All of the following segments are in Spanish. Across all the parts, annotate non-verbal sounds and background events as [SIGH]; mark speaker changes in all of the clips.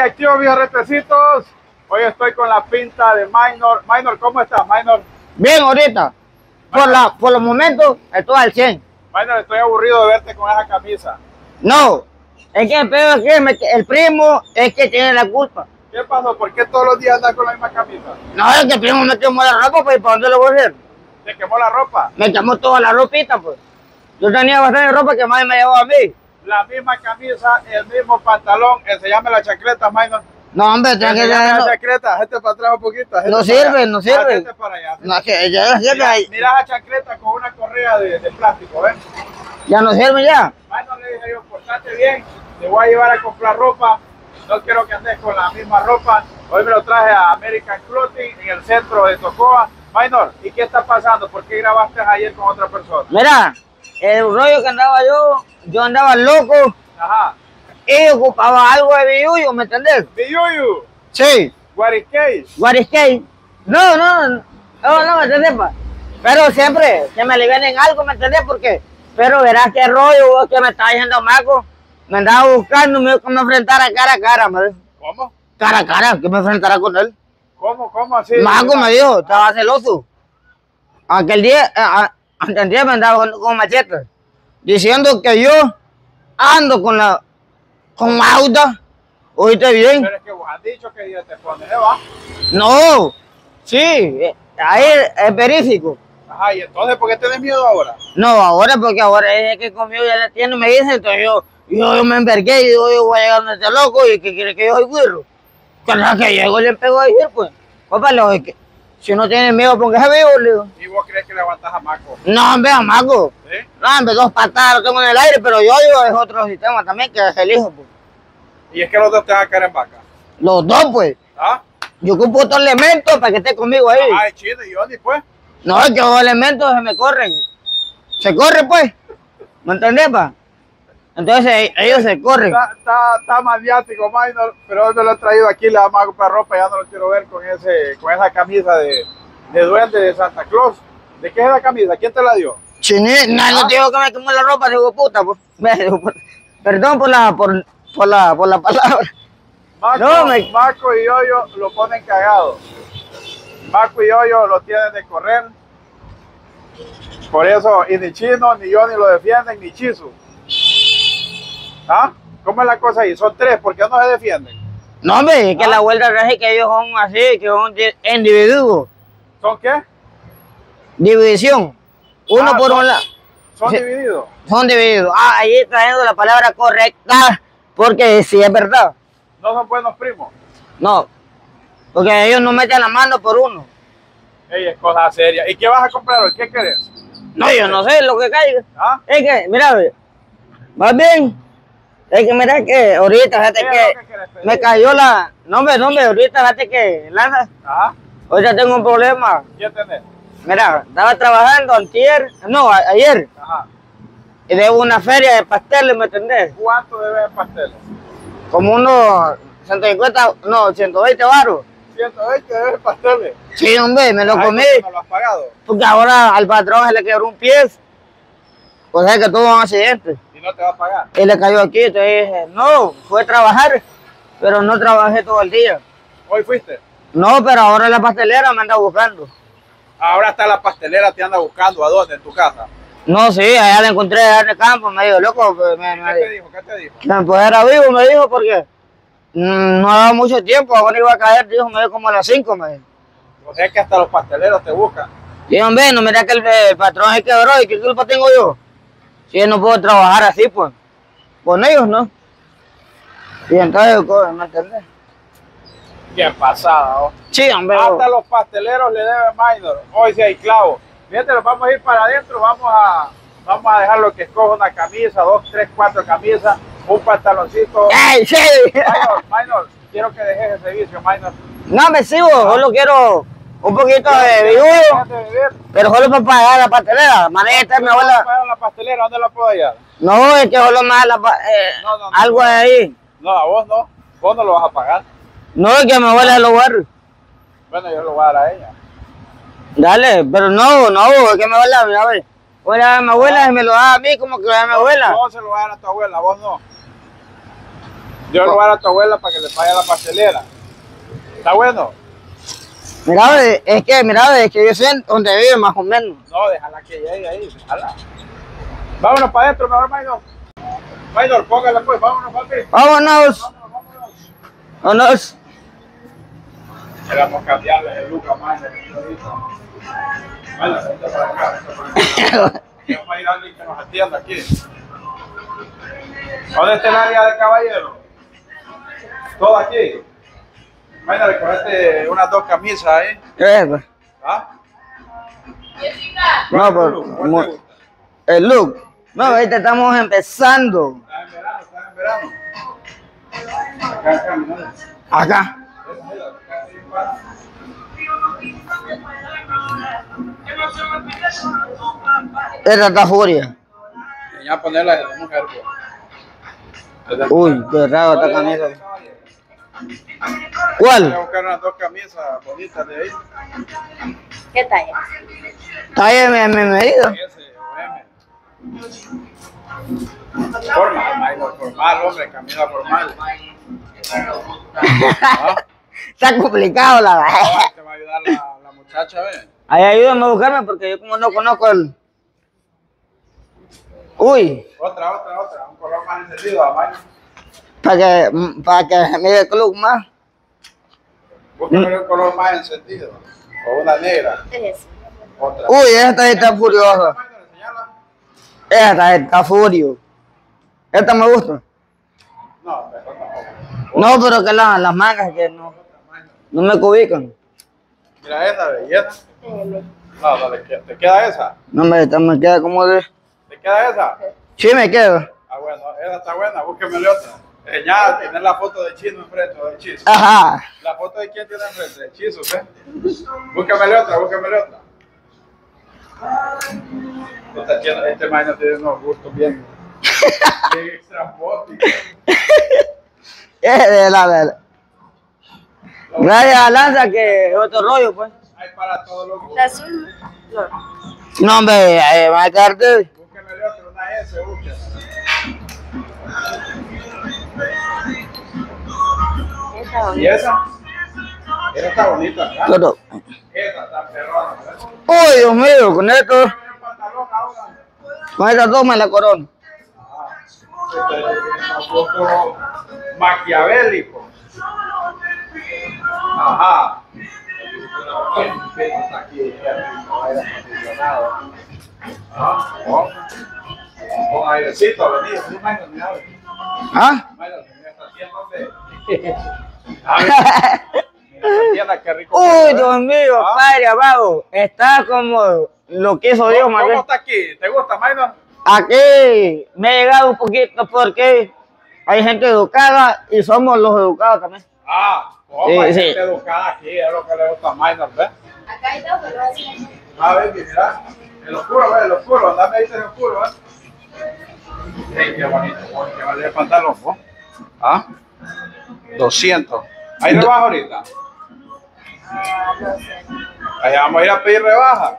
Speaker 1: aquí mis retecitos. Hoy estoy con la pinta de Minor. Minor, ¿cómo estás, Minor?
Speaker 2: Bien, ahorita. Por, la, por los momentos estoy al 100.
Speaker 1: Minor, estoy aburrido de verte con esa camisa.
Speaker 2: No, es que el peor es que el primo es que tiene la culpa.
Speaker 1: ¿Qué pasó? ¿Por qué todos los días andas con la misma camisa?
Speaker 2: No, es que el primo me quemó la ropa, pues ¿para dónde lo voy a hacer?
Speaker 1: ¿Te quemó la ropa?
Speaker 2: Me quemó toda la ropita, pues. Yo tenía bastante ropa que más me llevó a mí.
Speaker 1: La misma camisa, el mismo pantalón. Enseñame la chancleta, Minor.
Speaker 2: No, hombre, tenía que
Speaker 1: la
Speaker 2: no,
Speaker 1: chancleta. Gente para atrás un poquito.
Speaker 2: No sirve, no sirve.
Speaker 1: Gente para allá.
Speaker 2: no, que ya, ya,
Speaker 1: Mira,
Speaker 2: ya,
Speaker 1: mira esa chancleta con una correa de, de plástico, ¿ven?
Speaker 2: ya no sirve ya.
Speaker 1: Minor le dije yo, portate bien. Te voy a llevar a comprar ropa. No quiero que andes con la misma ropa. Hoy me lo traje a American Clothing en el centro de Tocoa. Minor, ¿y qué está pasando? ¿Por qué grabaste ayer con otra persona?
Speaker 2: Mira, el rollo que andaba yo, yo andaba loco
Speaker 1: Ajá.
Speaker 2: y ocupaba algo de billuyo, ¿me entendés?
Speaker 1: Biyuyu,
Speaker 2: Sí.
Speaker 1: is
Speaker 2: gay? No, no, no, no, no, ¿me entendés? pa? Pero siempre que me alivian en algo, ¿me entendés? Porque, pero verás qué rollo vos que me estaba diciendo Marco. Me andaba buscando, me dijo que me enfrentara cara a cara, dijo.
Speaker 1: ¿Cómo?
Speaker 2: Cara a cara, que me enfrentara con él.
Speaker 1: ¿Cómo? ¿Cómo así?
Speaker 2: Marco me dijo, estaba celoso. Aquel día, eh, a- día me andaba con, machete, diciendo que yo ando con la, con Mauda. ¿Oíste bien?
Speaker 1: Pero es que vos has dicho que ya te pones, ¿eh, va?
Speaker 2: No, sí, ahí es verífico.
Speaker 1: Ajá, y entonces, ¿por qué tenés miedo ahora?
Speaker 2: No, ahora porque ahora es que conmigo ya la tiene, me dice, entonces yo, yo, yo me envergué y digo, yo voy a llegar donde este loco y que quiere que yo soy. Que la que llego le pego a decir, pues. Papá, lo que si no tiene miedo, póngase vivo, le digo.
Speaker 1: ¿Y vos crees que le aguantas a Marco?
Speaker 2: No, hombre, amago.
Speaker 1: ¿Sí?
Speaker 2: No, hombre, dos patadas lo tengo en el aire, pero yo digo, es otro sistema también que es el hijo, pues.
Speaker 1: Y es que los dos te van a caer en vaca.
Speaker 2: Los dos, pues.
Speaker 1: ¿Ah?
Speaker 2: Yo ocupo otro elemento para que esté conmigo ahí.
Speaker 1: Ay, chino y Johnny, pues.
Speaker 2: No, es que los elementos se me corren. Se corre, pues. ¿Me entendés, pa? Entonces e- ellos se corren.
Speaker 1: Está, está, está maniático, Minor, pero hoy me lo he traído aquí, le vamos a comprar ropa, ya no lo quiero ver con ese, con esa camisa de, de duende de Santa Claus. ¿De qué es la camisa? ¿Quién te la dio?
Speaker 2: Chiné, no, no te digo que me quemó la ropa, digo puta, pues. [LAUGHS] Ve, digo, puta. Perdón por la, por, por la, por la palabra.
Speaker 1: Marco,
Speaker 2: No, me-
Speaker 1: Marco y Yoyo lo ponen cagado. Marco y Yoyo lo tienen de correr. Por eso, y ni Chino, ni Johnny lo defienden, ni Chisu. ¿Ah? ¿Cómo es la cosa ahí? Son tres, ¿por qué no se defienden?
Speaker 2: No, hombre, es que
Speaker 1: Ah.
Speaker 2: la vuelta es que ellos son así, que son di- individuos.
Speaker 1: ¿Son qué?
Speaker 2: División. Uno
Speaker 1: Ah,
Speaker 2: por
Speaker 1: son-
Speaker 2: un lado.
Speaker 1: Son
Speaker 2: Sí.
Speaker 1: divididos.
Speaker 2: Son divididos. Ah, ahí trayendo la palabra correcta, porque sí es verdad.
Speaker 1: No son buenos primos.
Speaker 2: No, porque ellos no meten la mano por uno.
Speaker 1: Ey, es cosa seria. ¿Y qué vas a comprar hoy? ¿Qué querés?
Speaker 2: No, yo no sé lo que caiga.
Speaker 1: ¿Ah?
Speaker 2: Es que, mira, más bien, es que mira que ahorita, fíjate
Speaker 1: ¿Qué es
Speaker 2: que me cayó la, no hombre, no hombre, ahorita fíjate que, Lanza,
Speaker 1: Ajá.
Speaker 2: ahorita tengo un problema.
Speaker 1: ¿Qué tenés?
Speaker 2: Mira, estaba trabajando antier, no, a- ayer,
Speaker 1: Ajá.
Speaker 2: y debo una feria de pasteles, ¿me entendés?
Speaker 1: ¿Cuánto debes en pasteles?
Speaker 2: Como unos 150, no, 120 baros.
Speaker 1: 120 debes en pasteles.
Speaker 2: Sí, hombre, me lo
Speaker 1: Ay,
Speaker 2: comí,
Speaker 1: ¿por qué ¿No lo has pagado?
Speaker 2: porque ahora al patrón se le quebró un pie. O sea que tuvo un accidente.
Speaker 1: No te va a pagar.
Speaker 2: Y le cayó aquí, entonces dije, no, fue a trabajar, pero no trabajé todo el día.
Speaker 1: Hoy fuiste.
Speaker 2: No, pero ahora la pastelera me anda buscando.
Speaker 1: Ahora está la pastelera, te anda buscando. ¿A dónde? ¿En tu casa?
Speaker 2: No, sí, allá la encontré en el campo, me dijo, loco, me,
Speaker 1: ¿Qué
Speaker 2: me,
Speaker 1: te dijo? ¿Qué te dijo?
Speaker 2: que me pudiera vivo, me dijo, porque no ha dado mucho tiempo, ahora iba a caer, dijo, me dijo como a las 5, me dijo.
Speaker 1: O sea que hasta los pasteleros te buscan.
Speaker 2: Y hombre, no mira que el, el patrón se quebró, ¿y qué culpa tengo yo? Si yo no puedo trabajar así, pues, con ellos, ¿no? Y entonces, ¿me entiendes?
Speaker 1: Qué pasada, ¿oh?
Speaker 2: Sí, hombre.
Speaker 1: Hasta los pasteleros le deben minor. Hoy sí hay clavo. Fíjate, nos vamos a ir para adentro, vamos a, vamos a dejar lo que escoja una camisa, dos, tres, cuatro camisas, un pantaloncito.
Speaker 2: ¡Ey, sí!
Speaker 1: Minor, minor, quiero que dejes el servicio, minor.
Speaker 2: No, me sigo, solo quiero un poquito de
Speaker 1: beber.
Speaker 2: pero solo para pagar la pastelera. Maneta, mi
Speaker 1: ¿Dónde
Speaker 2: abuela.
Speaker 1: la pastelera? ¿Dónde la puedo hallar?
Speaker 2: No, es que solo me da la eh,
Speaker 1: No, no, no.
Speaker 2: algo de ahí.
Speaker 1: No, a vos no. Vos no lo vas a pagar.
Speaker 2: No, es que mi abuela lo barrios.
Speaker 1: Bueno, yo lo voy a dar a ella.
Speaker 2: Dale, pero no, no, es que mi abuela, mi abuela. Oye, mi abuela y me lo da a mí como que a mi abuela.
Speaker 1: Vos se lo vas a dar a tu abuela, vos no. Dio lugar a tu abuela para que le a la pastelera. ¿Está bueno?
Speaker 2: Mira, es que, mira, es que yo sé dónde vive más o menos.
Speaker 1: No, déjala que llegue ahí, déjala. Vámonos para adentro, mejor, Maynor. Maynor, póngale pues, vámonos, papi.
Speaker 2: Vámonos,
Speaker 1: Vámonos.
Speaker 2: vámonos.
Speaker 1: Queremos cambiarle el vente para acá, vente para acá. [LAUGHS] Vamos a ir a alguien que nos atienda aquí. ¿Dónde está el área de caballero? Todo aquí. Maynor, recogete unas dos camisas ahí.
Speaker 2: ¿Qué es?
Speaker 1: ¿Ah?
Speaker 2: No,
Speaker 1: ¿Cuál te
Speaker 2: pero, el look. No, ahorita estamos empezando.
Speaker 1: Está en verano, está en verano. Acá, acá, mira.
Speaker 2: Acá. Esta está furia.
Speaker 1: Ya ponerla de la mujer. pues.
Speaker 2: Uy, qué raro esta camisa.
Speaker 1: Voy a
Speaker 2: ¿Cuál?
Speaker 1: buscar unas dos camisas bonitas de ahí.
Speaker 3: ¿Qué talla?
Speaker 2: Talla mi, mi medida.
Speaker 1: Ese o M. Formal, hombre, camisa formal. ¿Ah? [LAUGHS]
Speaker 2: Está complicado la
Speaker 1: No,
Speaker 2: verdad.
Speaker 1: te va a ayudar la, la muchacha, ¿ves?
Speaker 2: Ahí ayúdame a buscarme porque yo como no conozco el... Uy,
Speaker 1: Otra, otra, otra. Un color más encendido, a Maynor.
Speaker 2: Para que, para que se mire el club más.
Speaker 1: Búscame un color más encendido. O una negra.
Speaker 3: ¿Qué es?
Speaker 1: Otra.
Speaker 2: Uy, esta está furiosa. Esta está furio. Esta me gusta.
Speaker 1: No, mejor tampoco.
Speaker 2: No, pero que la- las mangas que no, no me ubican.
Speaker 1: Mira esa belleza. No, no, le queda- ¿te queda esa?
Speaker 2: No me, me queda como de...
Speaker 1: ¿Te queda esa?
Speaker 2: Sí me queda.
Speaker 1: Ah, bueno, esa está buena, búsquemele otra. Señala, tiene la foto de Chino enfrente, de Chizo.
Speaker 2: Ajá.
Speaker 1: La foto de quién tiene enfrente, de Chizo, ¿eh? Búscamele otra, búscamele otra. Esta este man tiene unos gustos bien, [LAUGHS] bien extrafóticos.
Speaker 2: Es de la verdad. Gracias a Lanza que es otro rollo, pues.
Speaker 1: Hay para todos los gustos.
Speaker 3: ¿La azul? No.
Speaker 2: No, hombre, eh, va a quedarte.
Speaker 1: Otra, una S, búsquemela. ¿Y esa? Esa está bonita, ¿verdad?
Speaker 2: Pero,
Speaker 1: Esa está
Speaker 2: Dios mío, con esto, con esta toma la corona.
Speaker 1: Este es un poco maquiavélico. Ajá. Ah, oh. Con airecito.
Speaker 2: ¿Ah?
Speaker 1: Qué.
Speaker 2: Uy, Dios mío,
Speaker 1: Ah.
Speaker 2: padre abajo. Está como lo que hizo Dios,
Speaker 1: ¿Cómo, cómo está aquí? ¿Te gusta, Michael?
Speaker 2: Aquí me he llegado un poquito porque hay gente educada y somos los educados también.
Speaker 1: Ah, oh,
Speaker 2: Sí,
Speaker 1: hay
Speaker 2: sí.
Speaker 1: gente educada aquí, es lo que le gusta a Michael, ¿ves?
Speaker 3: Acá hay dos, pero así.
Speaker 1: A ver, mira, el oscuro, ve, el oscuro, andame ahí en el oscuro, ¿eh? Ey, qué bonito, que vale el pantalón, ¿no? ¿Ah? 200. ¿Hay rebaja ahorita? Allá vamos a ir a pedir rebaja.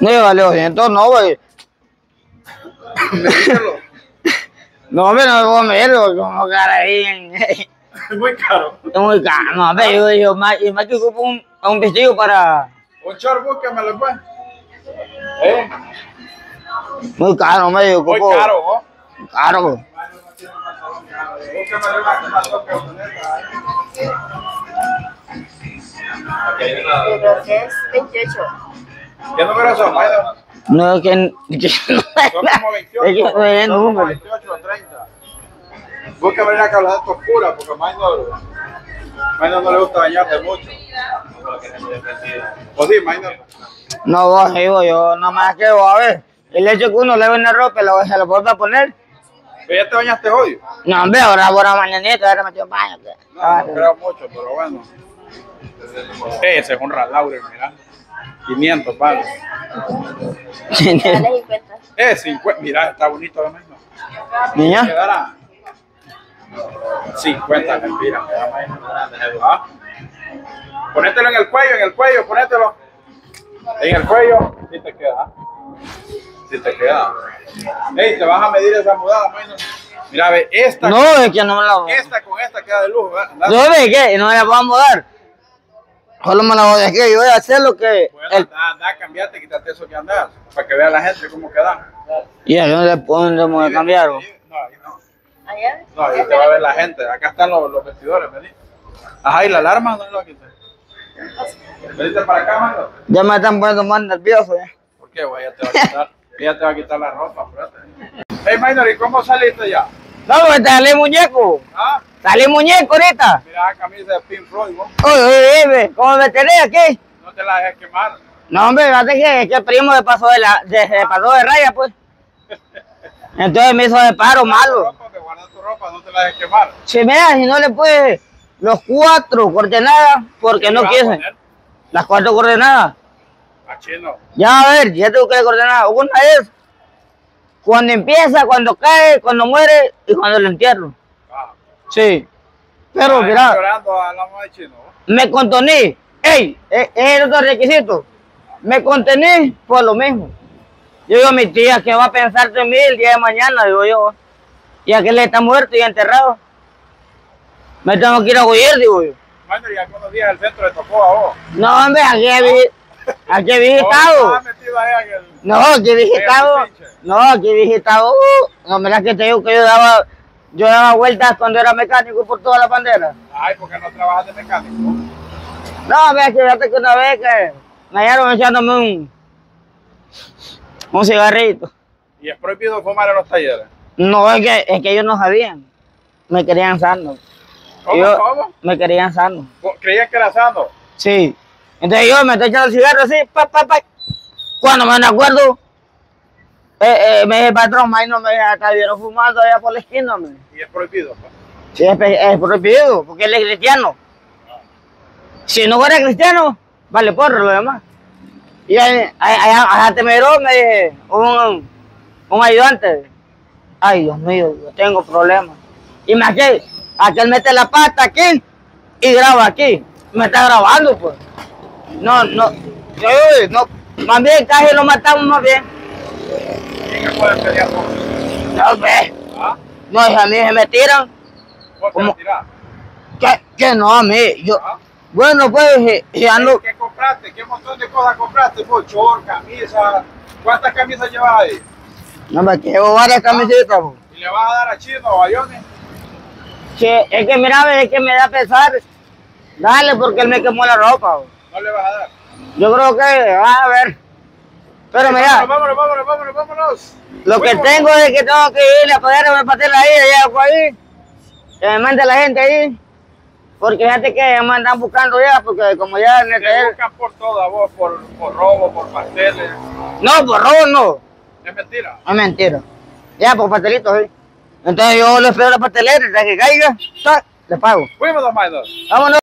Speaker 2: No, vale, 200, no, güey.
Speaker 1: Díselo. [LAUGHS]
Speaker 2: No, hombre, no puedo medirlo, como cara ahí. Es [LAUGHS]
Speaker 1: Es muy caro.
Speaker 2: muy caro. No, hombre, yo digo, más, y más que ocupo un, un vestido para.
Speaker 1: Un short, búsquemelo, pues. ¿Eh?
Speaker 2: Muy caro, hombre, yo
Speaker 1: Muy
Speaker 2: ocupo.
Speaker 1: caro, ¿no?
Speaker 2: Caro,
Speaker 3: Pero que es 28.
Speaker 1: ¿Qué número son?
Speaker 2: No, que. [LAUGHS] que
Speaker 1: Son como 28.
Speaker 2: Es que no
Speaker 1: como
Speaker 2: número.
Speaker 1: 28 o 30. Búscame una calzadeta oscura porque a Maynor, Maynor no le gusta bañarse mucho. ¿O sí, Maynor?
Speaker 2: No, vos, digo yo, nomás que vos, a ver. El hecho que uno le ve una ropa y la- se la vuelve a poner.
Speaker 1: ¿Pero ya te bañaste hoy?
Speaker 2: No, hombre, ahora por la mañanita, ahora me metió baño. que-
Speaker 1: No, no creo mucho, pero bueno. Ese es un Ralauren, mira. 500 palos.
Speaker 3: Dale 50.
Speaker 1: Eh, 50. Mira, está bonito la Maynor.
Speaker 2: Niña,
Speaker 1: Quedará 50 lempiras. ¿Ah? Ponételo en el cuello, en el cuello, ponételo. En el cuello, si te queda. Si te queda. Ey, te vas a medir esa mudada, Maynor. Mira, ve, esta,
Speaker 2: No, es que no me la voy a
Speaker 1: esta con esta queda de lujo. ¿verdad?
Speaker 2: Yo ve que no me la vamos a dar. Solo me la voy a decir, yo voy a hacer lo que...
Speaker 1: Bueno,
Speaker 2: El...
Speaker 1: anda, anda, cambiate, quítate eso que andas, para que vea la gente cómo quedan.
Speaker 2: Y ahí no le podemos cambiar.
Speaker 1: No, ahí no.
Speaker 3: Allá.
Speaker 1: No, ahí te va a ver la gente. Acá están los, los vestidores, vení. Ajá, y la alarma no lo quité. Venite para acá, mano.
Speaker 2: Ya me están poniendo más nervioso. ya.
Speaker 1: ¿Por qué, güey? Ella te va a quitar, ella te va a quitar la ropa, espérate. Hey, Minor, ¿y cómo saliste ya?
Speaker 2: No, pues salí muñeco.
Speaker 1: ¿Ah?
Speaker 2: Salí muñeco ahorita.
Speaker 1: Mira la camisa de Pink Floyd, vos.
Speaker 2: Oye, oye, oye, ¿cómo me tenés aquí?
Speaker 1: No te la dejes quemar.
Speaker 2: No, hombre, fíjate que, que el primo se pasó de, la, de, se pasó de raya, pues. Entonces me hizo de paro malo.
Speaker 1: ropa, te guarda tu ropa, no te la dejes quemar.
Speaker 2: Si me da, si no le puede los cuatro coordenadas, porque
Speaker 1: ¿Qué
Speaker 2: no quise. Las cuatro coordenadas.
Speaker 1: A chino.
Speaker 2: Ya a ver, ya tengo que coordenar. Una es cuando empieza, cuando cae, cuando muere y cuando lo entierro.
Speaker 1: Ah.
Speaker 2: Sí. Pero mira,
Speaker 1: llorando a la de chino.
Speaker 2: me contení. Ey, es es el otro requisito. Me contení por lo mismo. Yo digo a mi tía que va a pensar de mí el día de mañana, digo yo. Y aquel está muerto y enterrado. Me tengo que ir a huir, digo yo.
Speaker 1: Minor, ¿y a cuántos días el centro le tocó a vos?
Speaker 2: No, hombre, aquí he, aquí he
Speaker 1: ¿Vos
Speaker 2: visitado. No, aquí he visitado. No, aquí he visitado. uh, no, mira que te digo que yo daba, yo daba vueltas cuando era mecánico por toda la bandera.
Speaker 1: Ay, porque no trabajas de mecánico.
Speaker 2: No, ve que fíjate que una vez que me hallaron echándome un, un cigarrito.
Speaker 1: Y es prohibido fumar en los talleres.
Speaker 2: No, es que, es que ellos no sabían. Me querían sano.
Speaker 1: ¿Cómo?
Speaker 2: Yo-
Speaker 1: ¿Cómo?
Speaker 2: Me querían sano.
Speaker 1: ¿Creías que era sano?
Speaker 2: Sí. Entonces yo me estoy echando el cigarro así, pa, pa, pa. Cuando me acuerdo, eh, eh, me dice el patrón, ahí no me vieron fumando allá por la esquina. Me.
Speaker 1: Y es prohibido. pues.
Speaker 2: Sí, es, es prohibido, porque él es cristiano. Si no fuera cristiano, vale porro lo demás. Y ahí, ahí, allá, allá te miró, me dije, un, un ayudante. Ay, Dios mío, yo tengo problemas. Y me aquel, aquel mete la pata aquí y graba aquí. Me está grabando, pues. No, no, yo, no, más bien casi lo matamos más bien.
Speaker 1: ¿Quién que puede pelear con
Speaker 2: No, ve,
Speaker 1: ¿Ah?
Speaker 2: no, y a mí se me tiran.
Speaker 1: ¿Vos te
Speaker 2: ¿Cómo?
Speaker 1: la tirás?
Speaker 2: Que, que no, a mí, yo,
Speaker 1: ¿Ah?
Speaker 2: bueno, pues, y- y ando,
Speaker 1: ¿Qué compraste? ¿Qué montón de cosas compraste? Pues, short, camisa. ¿Cuántas camisas llevas ahí?
Speaker 2: no me llevo varias camisetas, po.
Speaker 1: ¿Y le vas a dar a Chino o a?
Speaker 2: Sí, es que mira, es que me da pesar. Dale, porque él me quemó la ropa. po.
Speaker 1: No le vas a dar.
Speaker 2: Yo creo que, va a ver. Pero mira,
Speaker 1: Vámonos, vámonos, vámonos, vámonos, vámonos.
Speaker 2: lo que tengo es que tengo que ir a pagarme el pastel ahí, allá por ahí. Que me mande la gente ahí. Porque fíjate que ya me andan buscando ya, porque como ya en el
Speaker 1: Te
Speaker 2: taller.
Speaker 1: buscan por todo, a vos, por, por robo, por pasteles.
Speaker 2: No, por robo no.
Speaker 1: Es mentira.
Speaker 2: Es mentira. Ya, por pastelitos, sí. Entonces yo le espero la pastelera, hasta que caiga, ¡tac! le pago.
Speaker 1: Fuimos, dos Minor.
Speaker 2: Vámonos.